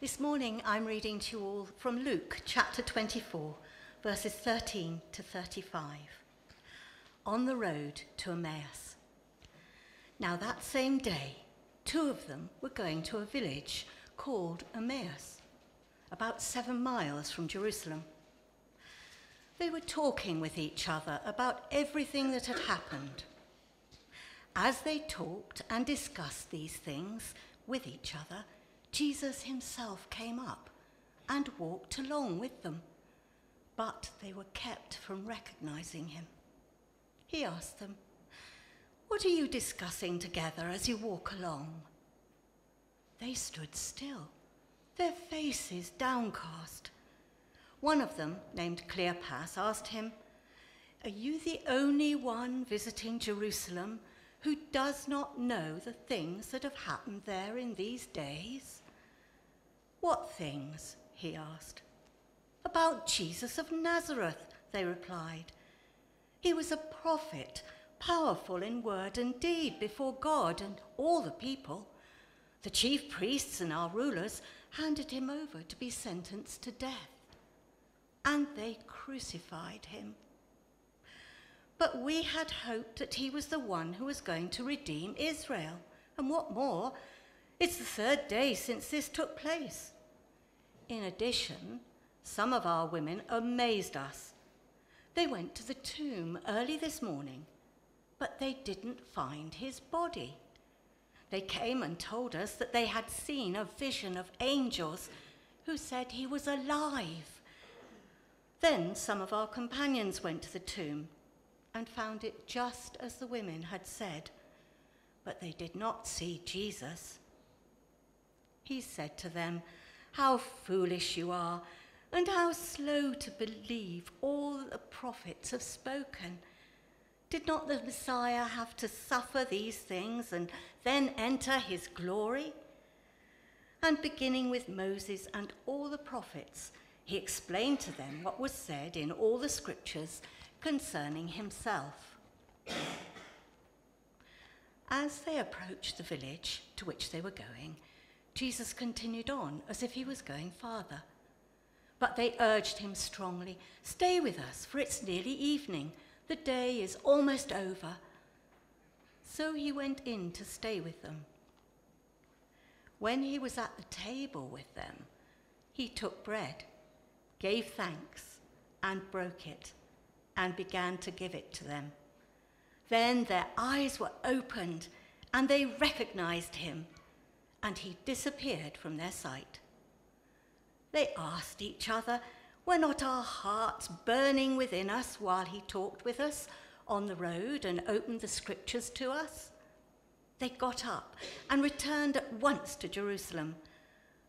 This morning I'm reading to you all from Luke chapter 24, verses 13 to 35. On the road to Emmaus. Now, that same day, two of them were going to a village called Emmaus, about seven miles from Jerusalem. They were talking with each other about everything that had happened. As they talked and discussed these things with each other, Jesus himself came up and walked along with them, but they were kept from recognizing him. He asked them, What are you discussing together as you walk along? They stood still, their faces downcast. One of them, named Cleopas, asked him, Are you the only one visiting Jerusalem who does not know the things that have happened there in these days? What things? he asked. About Jesus of Nazareth, they replied. He was a prophet, powerful in word and deed before God and all the people. The chief priests and our rulers handed him over to be sentenced to death, and they crucified him. But we had hoped that he was the one who was going to redeem Israel. And what more, it's the third day since this took place. In addition, some of our women amazed us. They went to the tomb early this morning, but they didn't find his body. They came and told us that they had seen a vision of angels who said he was alive. Then some of our companions went to the tomb and found it just as the women had said, but they did not see Jesus. He said to them, How foolish you are, and how slow to believe all that the prophets have spoken. Did not the Messiah have to suffer these things and then enter his glory? And beginning with Moses and all the prophets, he explained to them what was said in all the scriptures concerning himself. As they approached the village to which they were going, Jesus continued on as if he was going farther. But they urged him strongly, Stay with us, for it's nearly evening. The day is almost over. So he went in to stay with them. When he was at the table with them, he took bread, gave thanks, and broke it and began to give it to them. Then their eyes were opened and they recognized him, and he disappeared from their sight. They asked each other, Were not our hearts burning within us while he talked with us on the road and opened the scriptures to us? They got up and returned at once to Jerusalem.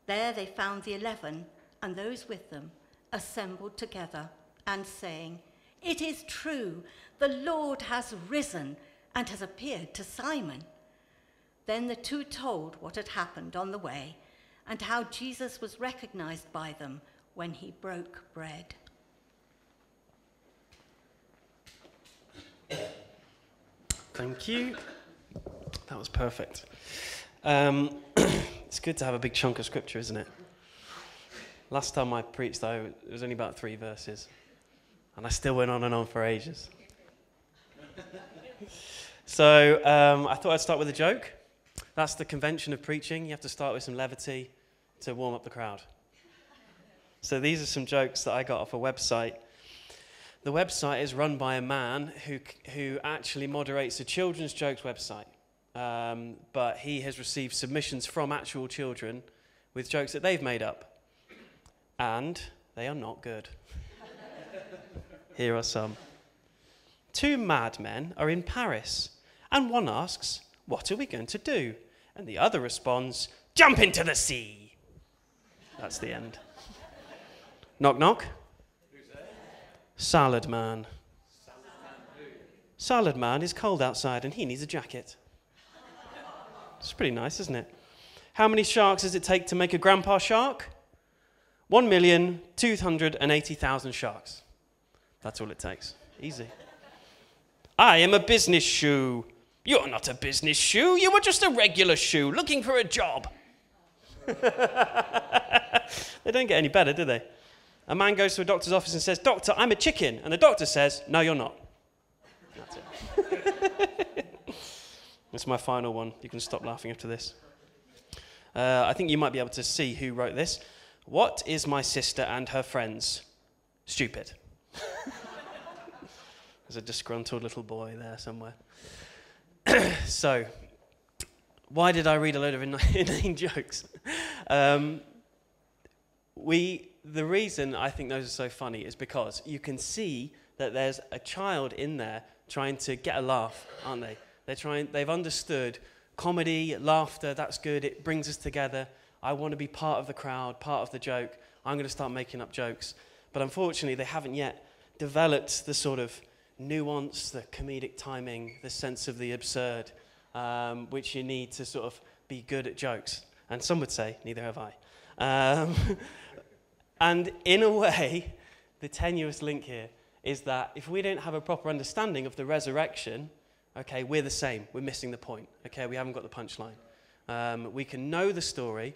There they found the eleven and those with them assembled together and saying, it is true, the Lord has risen and has appeared to Simon. Then the two told what had happened on the way and how Jesus was recognized by them when he broke bread. Thank you. That was perfect. Um, it's good to have a big chunk of scripture, isn't it? Last time I preached, though, it was only about three verses. And I still went on and on for ages. so um, I thought I'd start with a joke. That's the convention of preaching. You have to start with some levity to warm up the crowd. So these are some jokes that I got off a website. The website is run by a man who, who actually moderates a children's jokes website. Um, but he has received submissions from actual children with jokes that they've made up. And they are not good. Here are some. Two madmen are in Paris, and one asks, What are we going to do? And the other responds, Jump into the sea. That's the end. knock, knock. Who's there? Salad man. Salad man is cold outside and he needs a jacket. It's pretty nice, isn't it? How many sharks does it take to make a grandpa shark? 1,280,000 sharks. That's all it takes. Easy. I am a business shoe. You're not a business shoe. You were just a regular shoe looking for a job. they don't get any better, do they? A man goes to a doctor's office and says, Doctor, I'm a chicken. And the doctor says, No, you're not. That's it. That's my final one. You can stop laughing after this. Uh, I think you might be able to see who wrote this. What is my sister and her friends? Stupid. There's a disgruntled little boy there somewhere. so, why did I read a load of inane jokes? Um, we, the reason I think those are so funny is because you can see that there's a child in there trying to get a laugh, aren't they? They're trying, they've understood comedy, laughter, that's good, it brings us together. I want to be part of the crowd, part of the joke. I'm going to start making up jokes. But unfortunately, they haven't yet developed the sort of nuance, the comedic timing, the sense of the absurd, um, which you need to sort of be good at jokes. And some would say, neither have I. Um, and in a way, the tenuous link here is that if we don't have a proper understanding of the resurrection, okay, we're the same. We're missing the point. Okay, we haven't got the punchline. Um, we can know the story,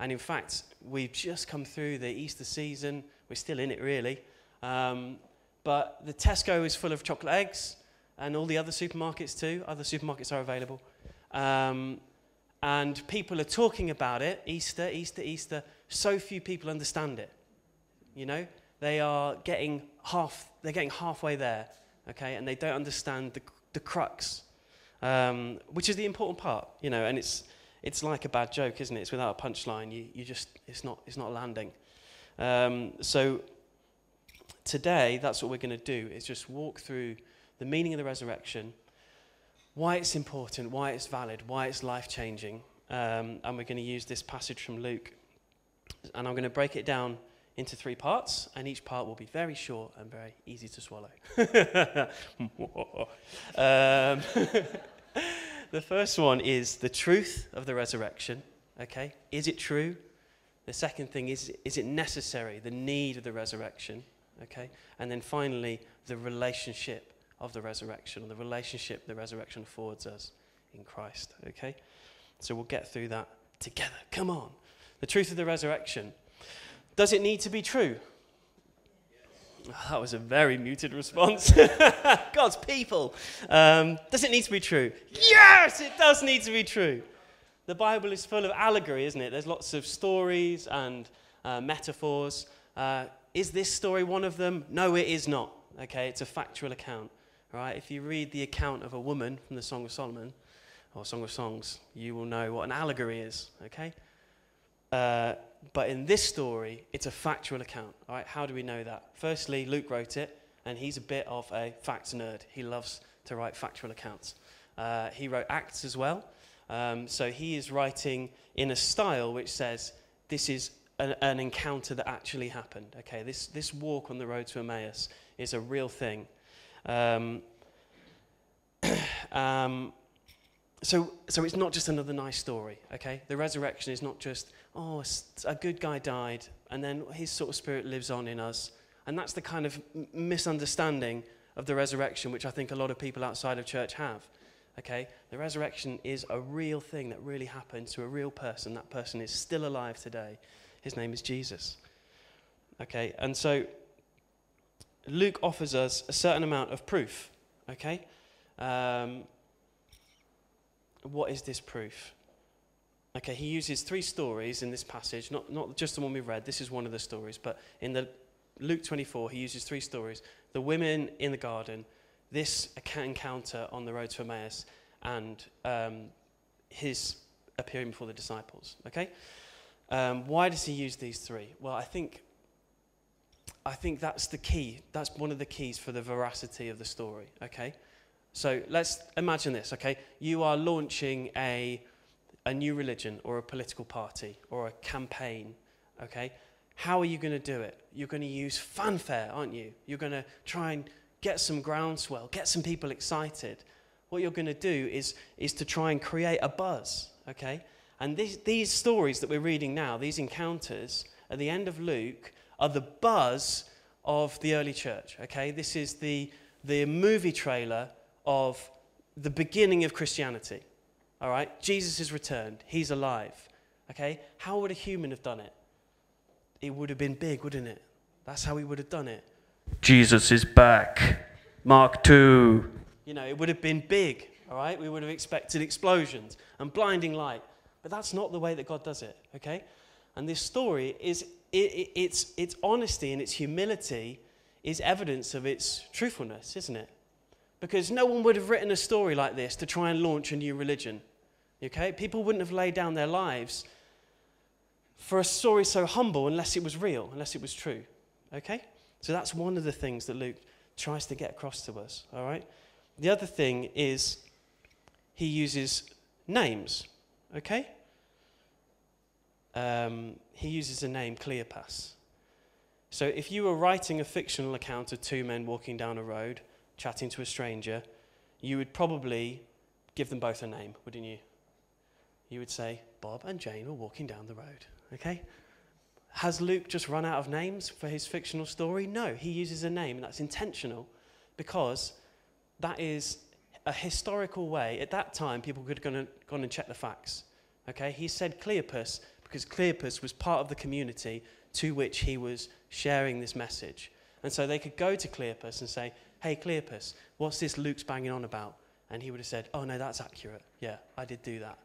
and in fact, we've just come through the Easter season. We're still in it, really. Um, but the Tesco is full of chocolate eggs, and all the other supermarkets too. Other supermarkets are available. Um, and people are talking about it Easter, Easter, Easter. So few people understand it. You know, they are getting half, they're getting halfway there, okay, and they don't understand the, the crux, um, which is the important part, you know, and it's, it's like a bad joke, isn't it? It's without a punchline. You, you just, it's not, it's not landing. Um, so today, that's what we're going to do, is just walk through the meaning of the resurrection, why it's important, why it's valid, why it's life changing. Um, and we're going to use this passage from Luke. And I'm going to break it down into three parts, and each part will be very short and very easy to swallow. um, the first one is the truth of the resurrection. Okay, is it true? The second thing is, is it necessary? The need of the resurrection. Okay, and then finally, the relationship of the resurrection, or the relationship the resurrection affords us in Christ. Okay, so we'll get through that together. Come on. The truth of the resurrection. Does it need to be true? that was a very muted response. God's people. Um, does it need to be true? Yes, it does need to be true. The Bible is full of allegory, isn't it? There's lots of stories and uh, metaphors. Uh, is this story one of them? No, it is not. Okay, it's a factual account. Right? If you read the account of a woman from the Song of Solomon or Song of Songs, you will know what an allegory is. Okay. Uh, but in this story, it's a factual account. All right, how do we know that? Firstly, Luke wrote it, and he's a bit of a facts nerd. He loves to write factual accounts. Uh, he wrote Acts as well. Um, so he is writing in a style which says this is an, an, encounter that actually happened. Okay, this, this walk on the road to Emmaus is a real thing. Um, um, so, so it's not just another nice story, okay? The resurrection is not just, oh, a good guy died, and then his sort of spirit lives on in us. And that's the kind of misunderstanding of the resurrection, which I think a lot of people outside of church have. Okay? The resurrection is a real thing that really happened to a real person. That person is still alive today. His name is Jesus. Okay? And so Luke offers us a certain amount of proof. Okay? Um, what is this proof? Okay, he uses three stories in this passage, not, not just the one we read, this is one of the stories, but in the Luke 24, he uses three stories the women in the garden, this encounter on the road to Emmaus, and um, his appearing before the disciples. Okay? Um, why does he use these three? Well, I think, I think that's the key. That's one of the keys for the veracity of the story. Okay? So let's imagine this, okay? You are launching a, a new religion or a political party or a campaign, okay? How are you going to do it? You're going to use fanfare, aren't you? You're going to try and get some groundswell, get some people excited. What you're going to do is, is to try and create a buzz, okay? And this, these stories that we're reading now, these encounters at the end of Luke, are the buzz of the early church, okay? This is the, the movie trailer of the beginning of Christianity. All right? Jesus has returned, he's alive. Okay? How would a human have done it? It would have been big, wouldn't it? That's how he would have done it. Jesus is back. Mark 2. You know, it would have been big, all right? We would have expected explosions and blinding light. But that's not the way that God does it, okay? And this story is it, it, its, its honesty and its humility is evidence of its truthfulness, isn't it? Because no one would have written a story like this to try and launch a new religion. Okay? People wouldn't have laid down their lives for a story so humble unless it was real, unless it was true. Okay? So that's one of the things that Luke tries to get across to us. All right? The other thing is he uses names. Okay? Um, he uses the name Cleopas. So if you were writing a fictional account of two men walking down a road, chatting to a stranger, you would probably give them both a name, wouldn't you? You would say, Bob and Jane were walking down the road. Okay? Has Luke just run out of names for his fictional story? No, he uses a name, and that's intentional because that is a historical way. At that time, people could have gone and checked the facts. Okay? He said Cleopas because Cleopas was part of the community to which he was sharing this message. And so they could go to Cleopas and say, Hey, Cleopas, what's this Luke's banging on about? And he would have said, Oh, no, that's accurate. Yeah, I did do that.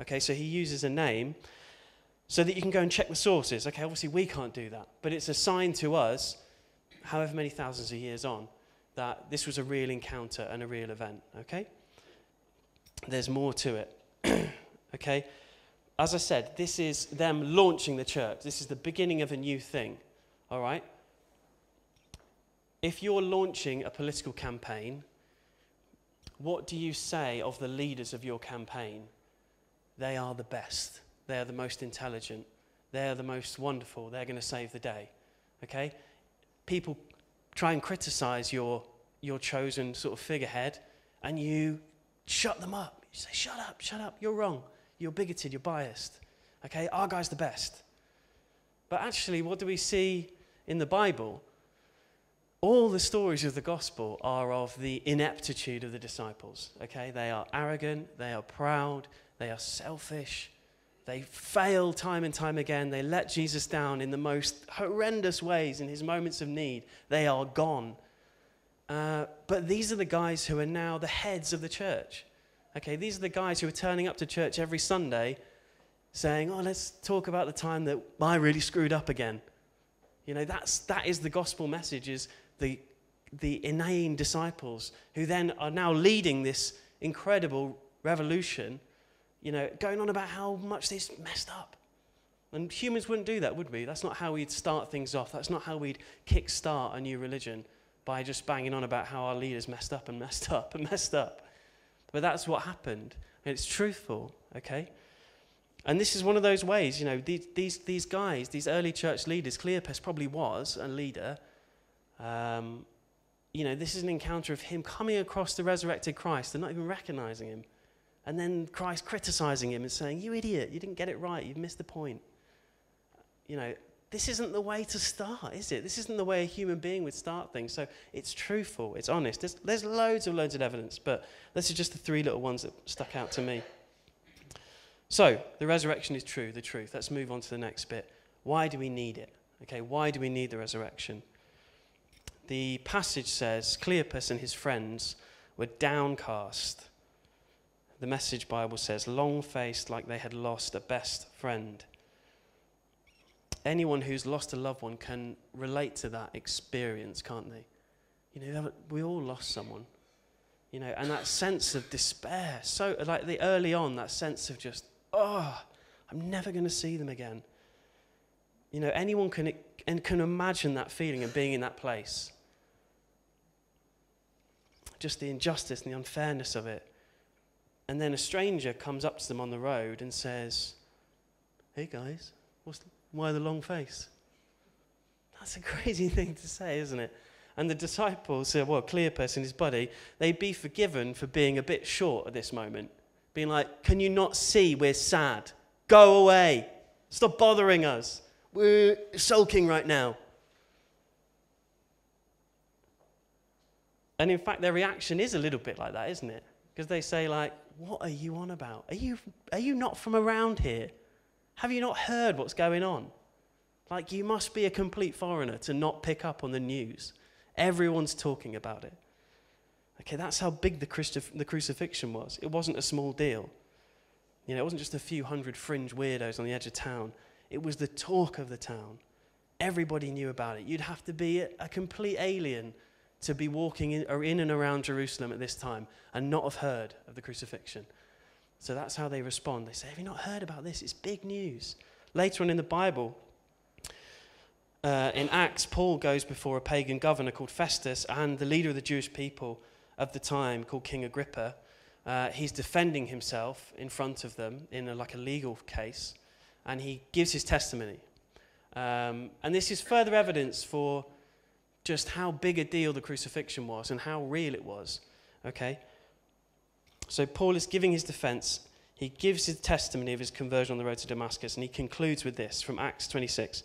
Okay, so he uses a name so that you can go and check the sources. Okay, obviously we can't do that, but it's a sign to us, however many thousands of years on, that this was a real encounter and a real event. Okay? There's more to it. okay? As I said, this is them launching the church. This is the beginning of a new thing. All right? If you're launching a political campaign, what do you say of the leaders of your campaign? They are the best. They are the most intelligent. They are the most wonderful. They're going to save the day. Okay? People try and criticize your, your chosen sort of figurehead, and you shut them up. You say, Shut up, shut up, you're wrong. You're bigoted, you're biased. Okay? Our guy's the best. But actually, what do we see in the Bible? All the stories of the gospel are of the ineptitude of the disciples. Okay? They are arrogant, they are proud, they are selfish. They fail time and time again. They let Jesus down in the most horrendous ways in his moments of need. They are gone. Uh, but these are the guys who are now the heads of the church. Okay, these are the guys who are turning up to church every Sunday saying, Oh, let's talk about the time that I really screwed up again. You know, that's, that is the gospel message, is the, the inane disciples who then are now leading this incredible revolution you know, going on about how much this messed up. And humans wouldn't do that, would we? That's not how we'd start things off. That's not how we'd kick-start a new religion by just banging on about how our leaders messed up and messed up and messed up. But that's what happened. And it's truthful, okay? And this is one of those ways, you know, these, these, these guys, these early church leaders, Cleopas probably was a leader. Um, you know, this is an encounter of him coming across the resurrected Christ and not even recognizing him. And then Christ criticizing him and saying, You idiot, you didn't get it right, you've missed the point. You know, this isn't the way to start, is it? This isn't the way a human being would start things. So it's truthful, it's honest. There's, there's loads of loads of evidence, but this is just the three little ones that stuck out to me. So the resurrection is true, the truth. Let's move on to the next bit. Why do we need it? Okay, why do we need the resurrection? The passage says Cleopas and his friends were downcast the Message Bible says, long faced like they had lost a best friend. Anyone who's lost a loved one can relate to that experience, can't they? You know, we all lost someone. You know, and that sense of despair, so like the early on, that sense of just, oh, I'm never going to see them again. You know, anyone can, and can imagine that feeling of being in that place. Just the injustice and the unfairness of it. And then a stranger comes up to them on the road and says, Hey guys, what's why the long face? That's a crazy thing to say, isn't it? And the disciples said, Well, Cleopas and his buddy, they'd be forgiven for being a bit short at this moment. Being like, Can you not see we're sad? Go away. Stop bothering us. We're sulking right now. And in fact, their reaction is a little bit like that, isn't it? Because they say, like, what are you on about? Are you, are you not from around here? Have you not heard what's going on? Like, you must be a complete foreigner to not pick up on the news. Everyone's talking about it. Okay, that's how big the, Christi- the crucifixion was. It wasn't a small deal. You know, it wasn't just a few hundred fringe weirdos on the edge of town, it was the talk of the town. Everybody knew about it. You'd have to be a, complete alien to be walking in, or in and around Jerusalem at this time and not have heard of the crucifixion. So that's how they respond. They say, Have you not heard about this? It's big news. Later on in the Bible, uh, in Acts, Paul goes before a pagan governor called Festus and the leader of the Jewish people of the time called King Agrippa. Uh, he's defending himself in front of them in a, like a legal case, and he gives his testimony. Um, and this is further evidence for just how big a deal the crucifixion was and how real it was. Okay? So Paul is giving his defense. He gives his testimony of his conversion on the road to Damascus, and he concludes with this from Acts 26.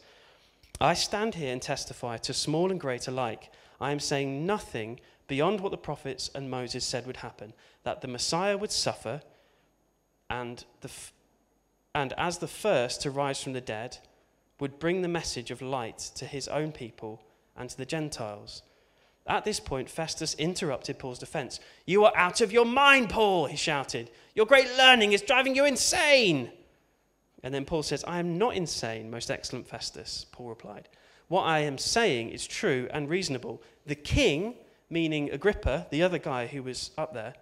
I stand here and testify to small and great alike. I am saying nothing beyond what the prophets and Moses said would happen that the Messiah would suffer, and, the f- and as the first to rise from the dead, would bring the message of light to his own people and to the Gentiles. At this point, Festus interrupted Paul's defense. You are out of your mind, Paul, he shouted. Your great learning is driving you insane. And then Paul says, I am not insane, most excellent Festus, Paul replied. What I am saying is true and reasonable. The king, meaning Agrippa, the other guy who was up there,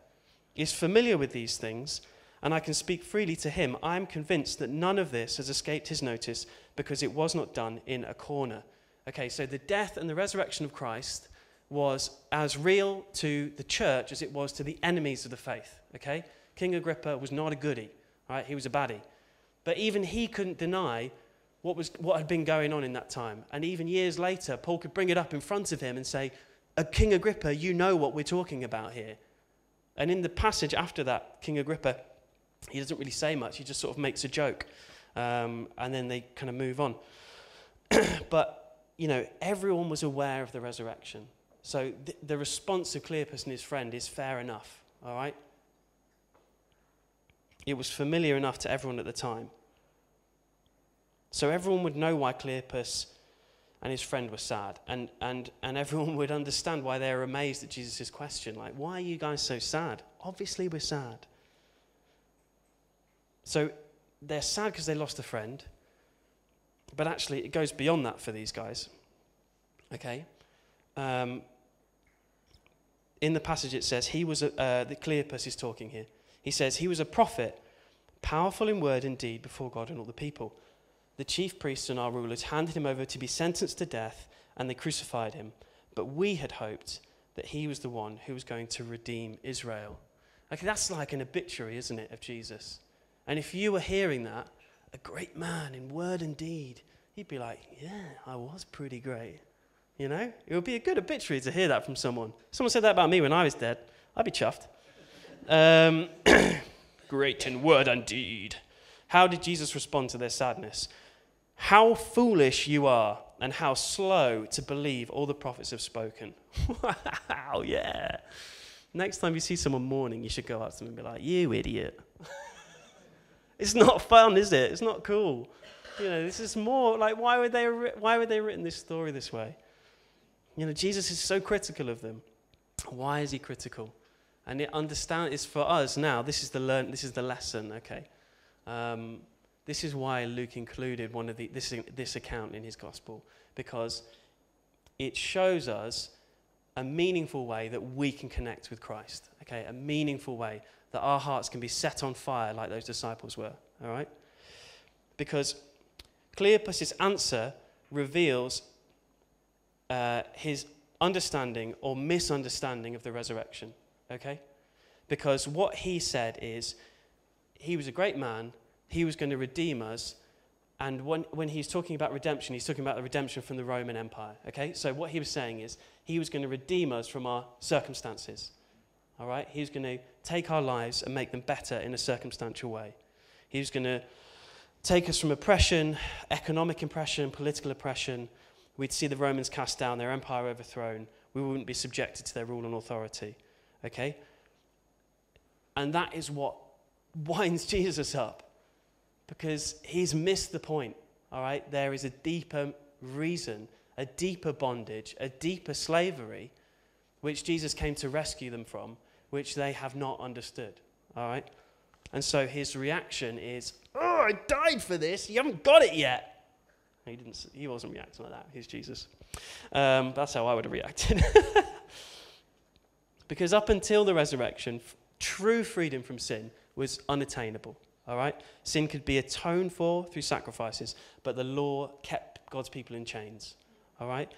is familiar with these things, and I can speak freely to him. I am convinced that none of this has escaped his notice because it was not done in a corner. Okay, so the death and the resurrection of Christ was as real to the church as it was to the enemies of the faith. Okay? King Agrippa was not a goody, right? He was a baddie. But even he couldn't deny what, was, what had been going on in that time. And even years later, Paul could bring it up in front of him and say, King Agrippa, you know what we're talking about here. And in the passage after that, King Agrippa, he doesn't really say much. He just sort of makes a joke. Um, and then they kind of move on. but, you know, everyone was aware of the resurrection. So th- the response of Cleopas and his friend is fair enough, all right? It was familiar enough to everyone at the time. So everyone would know why Cleopas and his friend were sad. And, and, and everyone would understand why they were amazed at Jesus' question. Like, why are you guys so sad? Obviously, we're sad. So they're sad because they lost a friend. But actually, it goes beyond that for these guys. Okay? Um, in the passage, it says, he was, a, uh, the Cleopas is talking here. He says, He was a prophet, powerful in word and deed before God and all the people. The chief priests and our rulers handed him over to be sentenced to death, and they crucified him. But we had hoped that he was the one who was going to redeem Israel. Okay, that's like an obituary, isn't it, of Jesus? And if you were hearing that, a great man in word and deed, you'd be like, yeah, I was pretty great. You know? It would be a good obituary to hear that from someone. Someone said that about me when I was dead. I'd be chuffed. Um, great in word and deed. How did Jesus respond to their sadness? How foolish you are, and how slow to believe all the prophets have spoken. wow, yeah. Next time you see someone mourning, you should go up to them and be like, You idiot. it's not fun, is it? It's not cool. You know, this is more like, why would they, why would they written this story this way? You know, Jesus is so critical of them. Why is he critical? And it understand is for us now. This is the learn. This is the lesson. Okay, um, this is why Luke included one of the this this account in his gospel because it shows us a meaningful way that we can connect with Christ. Okay, a meaningful way that our hearts can be set on fire like those disciples were. All right, because Cleopas's answer reveals uh, his understanding or misunderstanding of the resurrection okay? Because what he said is he was a great man, he was going to redeem us. And when, when he's talking about redemption, he's talking about the redemption from the Roman Empire. Okay? So what he was saying is he was going to redeem us from our circumstances. All right? He was going to take our lives and make them better in a circumstantial way. He was going to take us from oppression, economic oppression, political oppression. We'd see the Romans cast down, their empire overthrown. We wouldn't be subjected to their rule and authority. Okay? And that is what winds Jesus up. because he's missed the point. All right? There is a deeper reason, a deeper bondage, a deeper slavery, which Jesus came to rescue them from, which they have not understood. All right? And so his reaction is, Oh, I died for this. You haven't got it yet. He, didn't, he wasn't reacting like that. He's Jesus. Um, that's how I would have reacted. because up until the resurrection, true freedom from sin was unattainable. All right? Sin could be atoned for through sacrifices, but the law kept God's people in chains. All right?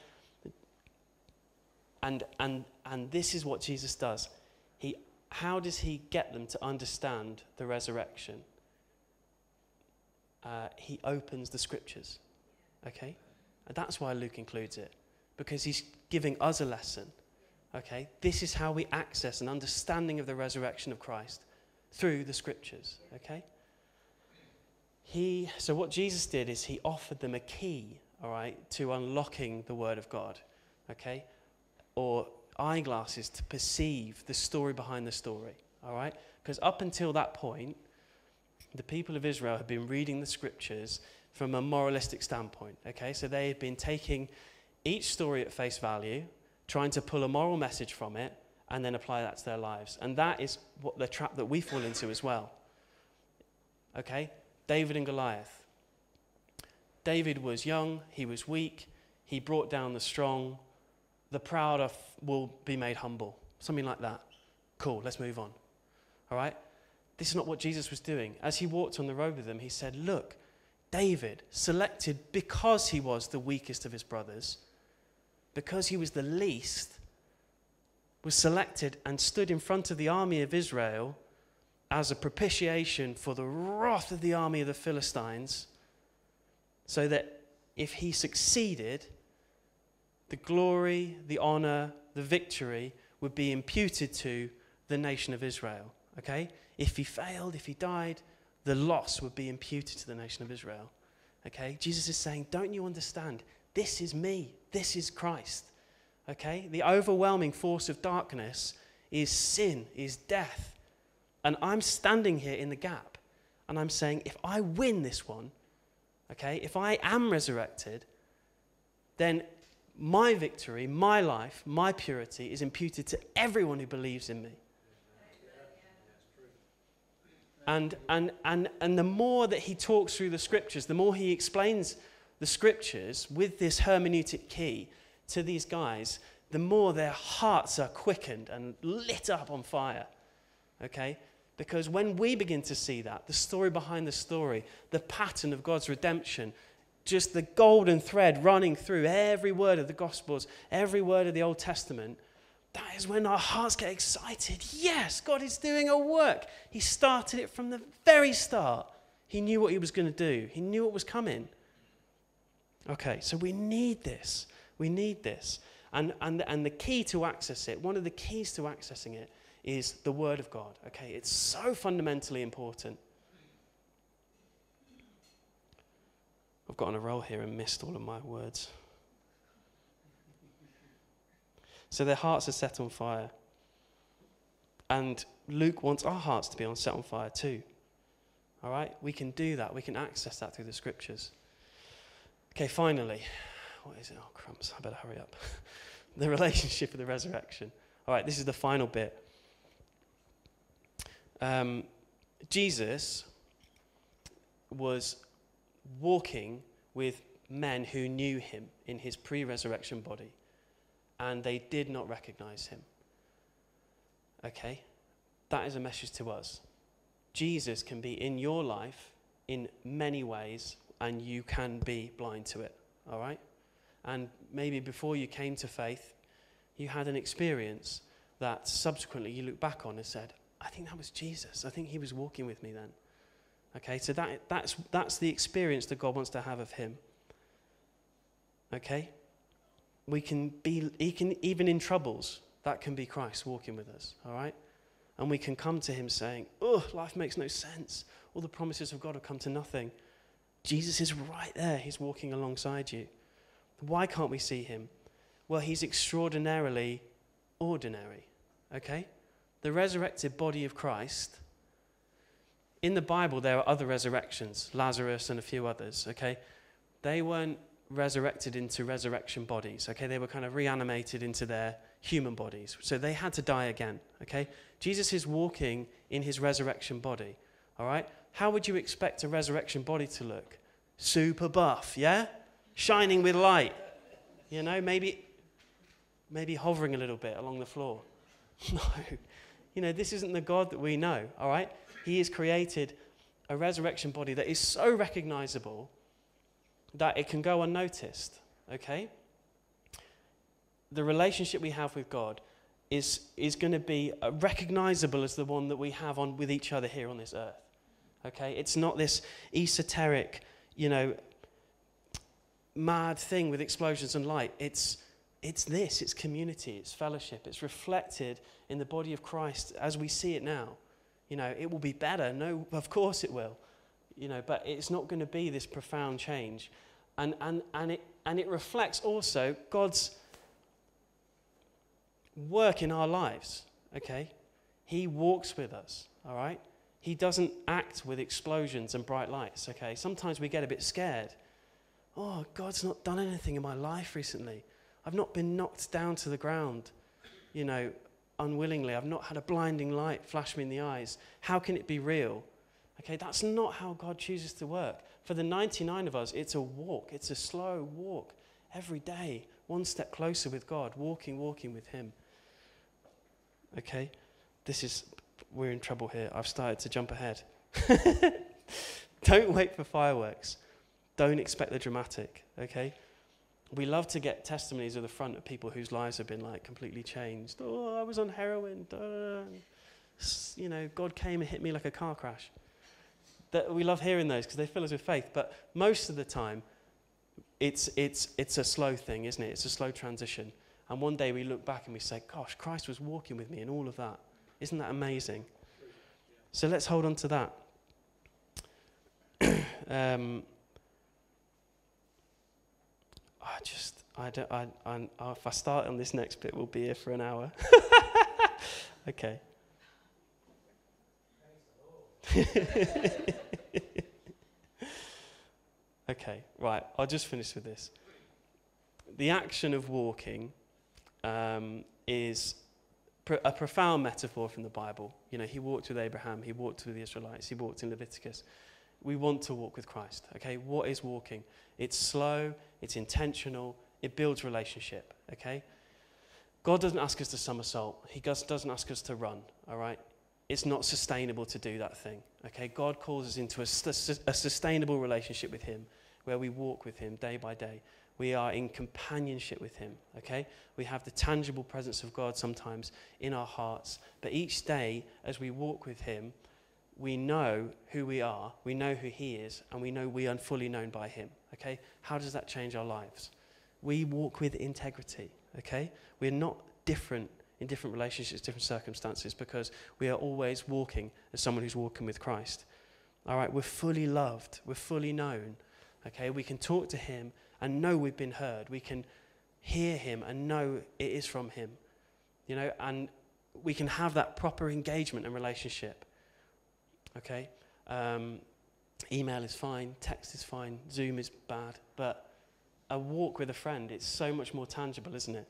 And, and, and this is what Jesus does. He, how does he get them to understand the resurrection? Uh, he opens the scriptures. Okay? And that's why Luke includes it, because he's giving us a lesson. Okay? This is how we access an understanding of the resurrection of Christ through the scriptures. Okay? He, so what Jesus did is he offered them a key, all right, to unlocking the word of God. Okay? Or eyeglasses to perceive the story behind the story. All right? Because up until that point, the people of Israel had been reading the scriptures from a moralistic standpoint. Okay, so they had been taking each story at face value, trying to pull a moral message from it, and then apply that to their lives. And that is what the trap that we fall into as well. Okay, David and Goliath. David was young, he was weak, he brought down the strong. The proud will be made humble. Something like that. Cool, let's move on. All right? This is not what Jesus was doing. As he walked on the road with them, he said, Look, David, selected because he was the weakest of his brothers, because he was the least, was selected and stood in front of the army of Israel as a propitiation for the wrath of the army of the Philistines, so that if he succeeded, the glory, the honor, the victory would be imputed to the nation of Israel. Okay? If he failed, if he died, the loss would be imputed to the nation of Israel. Okay? Jesus is saying, Don't you understand? This is me. This is Christ. Okay? The overwhelming force of darkness is sin, is death. And I'm standing here in the gap. And I'm saying, if I win this one, okay, if I am resurrected, then my victory, my life, my purity is imputed to everyone who believes in me. And, and, and, and the more that he talks through the scriptures, the more he explains the scriptures with this hermeneutic key to these guys, the more their hearts are quickened and lit up on fire. Okay? Because when we begin to see that, the story behind the story, the pattern of God's redemption, just the golden thread running through every word of the Gospels, every word of the Old Testament, that is when our hearts get excited. Yes, God is doing a work. He started it from the very start. He knew what he was going to do, he knew what was coming. Okay, so we need this. We need this. And, and, and the key to access it, one of the keys to accessing it, is the Word of God. Okay, it's so fundamentally important. I've got on a roll here and missed all of my words. So their hearts are set on fire. And Luke wants our hearts to be on set on fire too. All right? We can do that. We can access that through the scriptures. Okay, finally. What is it? Oh, crumbs. I better hurry up. the relationship of the resurrection. All right, this is the final bit. Um, Jesus was walking with men who knew him in his pre resurrection body and they did not recognize him. Okay? That is a message to us. Jesus can be in your life in many ways, and you can be blind to it. All right? And maybe before you came to faith, you had an experience that subsequently you look back on and said, I think that was Jesus. I think he was walking with me then. Okay, so that, that's, that's the experience that God wants to have of him. Okay? We can be, even in troubles, that can be Christ walking with us, all right? And we can come to him saying, oh, life makes no sense. All the promises of God have come to nothing. Jesus is right there. He's walking alongside you. Why can't we see him? Well, he's extraordinarily ordinary, okay? The resurrected body of Christ in the Bible, there are other resurrections, Lazarus and a few others, okay? They weren't resurrected into resurrection bodies, okay? They were kind of reanimated into their human bodies. So they had to die again, okay? Jesus is walking in his resurrection body, all right? How would you expect a resurrection body to look? Super buff, yeah? Shining with light. You know, maybe maybe hovering a little bit along the floor. No. You know, this isn't the God that we know, all right? He has created a resurrection body that is so recognizable that it can go unnoticed, okay? The relationship we have with God is, is going to be uh, recognizable as the one that we have on, with each other here on this earth, okay? It's not this esoteric, you know, mad thing with explosions and light. It's, it's this it's community, it's fellowship, it's reflected in the body of Christ as we see it now. You know, it will be better. No, of course it will. You know, but it's not going to be this profound change. And, and, and, it, and it reflects also God's work in our lives, okay? He walks with us, all right? He doesn't act with explosions and bright lights, okay? Sometimes we get a bit scared. Oh, God's not done anything in my life recently. I've not been knocked down to the ground, you know, unwillingly. I've not had a blinding light flash me in the eyes. How can it be real? Okay, that's not how God chooses to work. For the 99 of us, it's a walk, it's a slow walk every day, one step closer with God, walking, walking with Him. Okay, this is, we're in trouble here. I've started to jump ahead. Don't wait for fireworks. Don't expect the dramatic, okay? we love to get testimonies at the front of people whose lives have been like completely changed. Oh, I was on heroin. You know, God came and hit me like a car crash. That we love hearing those because they fill us with faith. But most of the time, it's, it's, it's a slow thing, isn't it? It's a slow transition. And one day we look back and we say, gosh, Christ was walking with me in all of that. Isn't that amazing? So let's hold on to that. um, I just, I don't, I, I, if I start on this next bit, we'll be here for an hour. okay. okay, right, I'll just finish with this. The action of walking um, is pr- a profound metaphor from the Bible. You know, he walked with Abraham, he walked with the Israelites, he walked in Leviticus. We want to walk with Christ. Okay, what is walking? It's slow, it's intentional, it builds relationship, okay? God doesn't ask us to somersault, He doesn't ask us to run, all right? It's not sustainable to do that thing, okay? God calls us into a, a sustainable relationship with Him where we walk with Him day by day. We are in companionship with Him, okay? We have the tangible presence of God sometimes in our hearts, but each day as we walk with Him, we know who we are, we know who He is, and we know we are fully known by Him. Okay? How does that change our lives? We walk with integrity. Okay? We're not different in different relationships, different circumstances, because we are always walking as someone who's walking with Christ. All right? We're fully loved, we're fully known. Okay? We can talk to Him and know we've been heard. We can hear Him and know it is from Him. You know, and we can have that proper engagement and relationship. Okay? Um, email is fine, text is fine, Zoom is bad, but a walk with a friend, it's so much more tangible, isn't it?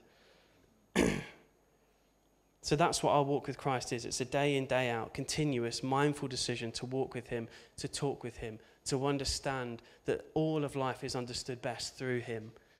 So that's what our walk with Christ is. It's a day in, day out, continuous, mindful decision to walk with Him, to talk with Him, to understand that all of life is understood best through Him